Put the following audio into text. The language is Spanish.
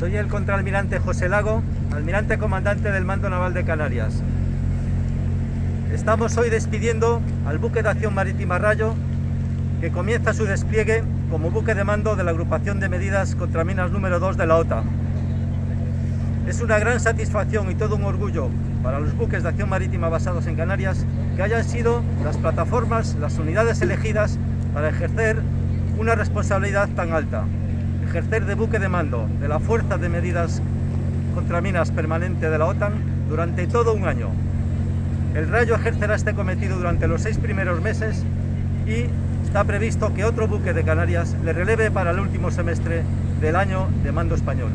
Soy el contraalmirante José Lago, almirante comandante del Mando Naval de Canarias. Estamos hoy despidiendo al buque de acción marítima Rayo, que comienza su despliegue como buque de mando de la agrupación de medidas contra minas número 2 de la OTA. Es una gran satisfacción y todo un orgullo para los buques de acción marítima basados en Canarias que hayan sido las plataformas, las unidades elegidas para ejercer una responsabilidad tan alta, ejercer de buque de mando de la Fuerza de Medidas contra Minas Permanente de la OTAN durante todo un año. El Rayo ejercerá este cometido durante los seis primeros meses y está previsto que otro buque de Canarias le releve para el último semestre del año de mando español.